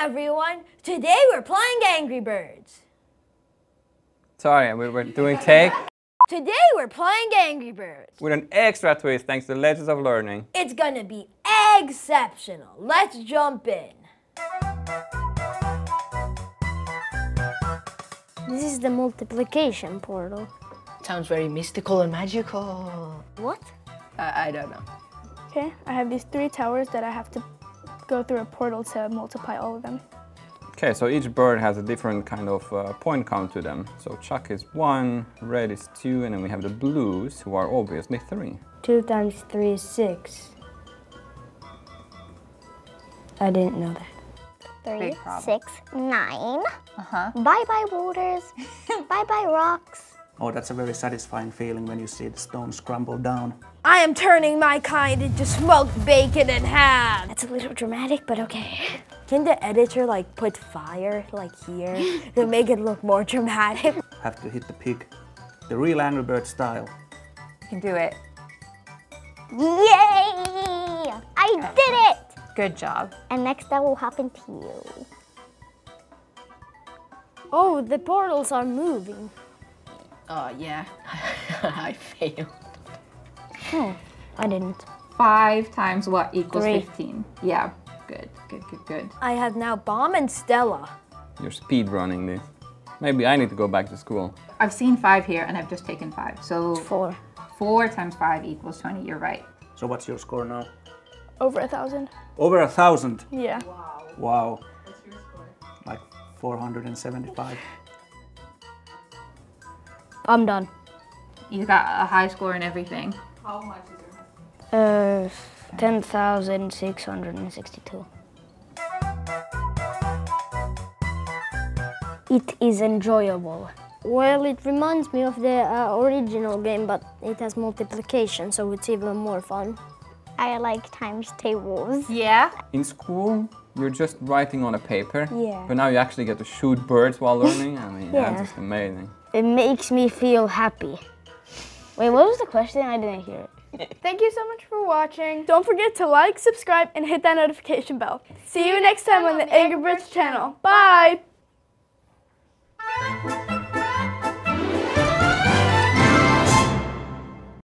everyone! Today we're playing Angry Birds. Sorry, we were doing take Today we're playing Angry Birds. with an extra twist thanks to Legends of Learning. It's gonna be exceptional. Let's jump in. This is the multiplication portal. Sounds very mystical and magical. What? I, I don't know. Okay, I have these three towers that I have to go through a portal to multiply all of them. Okay, so each bird has a different kind of uh, point count to them. So Chuck is one, red is two, and then we have the blues, who are obviously three. Two times three is six. I didn't know that. Three, Big problem. six, nine. Uh-huh. Bye bye waters. bye bye rocks. Oh, that's a very satisfying feeling when you see the stones crumble down. I am turning my kind into smoked bacon and ham. That's a little dramatic, but okay. Can the editor like put fire like here to make it look more dramatic? Have to hit the pig. The real Angry Bird style. You can do it. Yay! I did it! Good job. And next that will happen to you. Oh, the portals are moving. Oh, yeah. I failed. Oh, I didn't. Five times what equals Three. 15? Yeah, good, good, good, good. I have now Bomb and Stella. You're speed running this. Maybe I need to go back to school. I've seen five here and I've just taken five. So Four. four times five equals 20. You're right. So what's your score now? Over a thousand. Over a thousand. Yeah. Wow. What's your score? Like 475. I'm done. You got a high score in everything. How much is it? Uh, 10,662. It is enjoyable. Well, it reminds me of the uh, original game, but it has multiplication, so it's even more fun. I like times tables. Yeah? In school, you're just writing on a paper. Yeah. But now you actually get to shoot birds while learning. I mean, Yeah. that's just amazing. It makes me feel happy. Wait, what was the question? I didn't hear it. Thank you so much for watching. Don't forget to like, subscribe, and hit that notification bell. See you next time on the Angry Birds channel. Bye!